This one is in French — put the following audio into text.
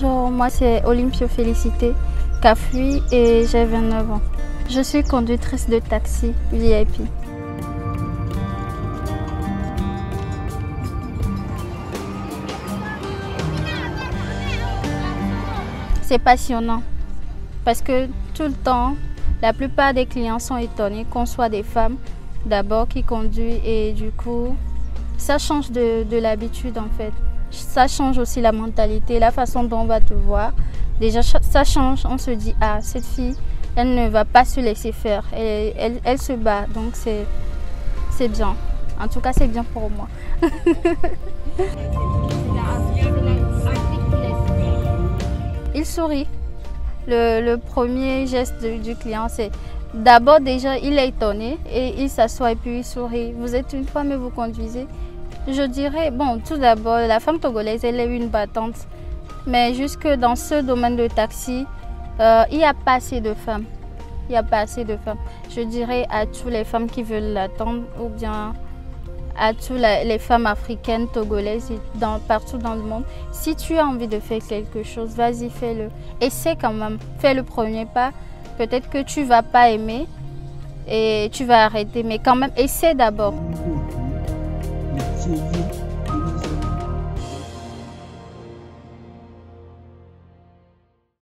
Bonjour, moi c'est Olympio Félicité, Cafui et j'ai 29 ans. Je suis conductrice de taxi VIP. C'est passionnant parce que tout le temps, la plupart des clients sont étonnés qu'on soit des femmes d'abord qui conduisent et du coup, ça change de, de l'habitude en fait. Ça change aussi la mentalité, la façon dont on va te voir. Déjà, ça change. On se dit, ah, cette fille, elle ne va pas se laisser faire. Elle, elle, se bat. Donc, c'est bien. En tout cas, c'est bien pour moi. il sourit. Le, premier geste du client, c'est d'abord déjà, il est étonné et il s'assoit et puis il sourit. Vous êtes une femme et vous conduisez. Je dirais, bon, tout d'abord, la femme togolaise, elle est une battante. Mais jusque dans ce domaine de taxi, euh, il n'y a pas assez de femmes. Il n'y a pas assez de femmes. Je dirais à toutes les femmes qui veulent l'attendre ou bien à toutes les femmes africaines, togolaises, partout dans le monde. Si tu as envie de faire quelque chose, vas-y, fais-le. Essaie quand même. Fais le premier pas. Peut-être que tu ne vas pas aimer et tu vas arrêter, mais quand même, essaie d'abord. 第一。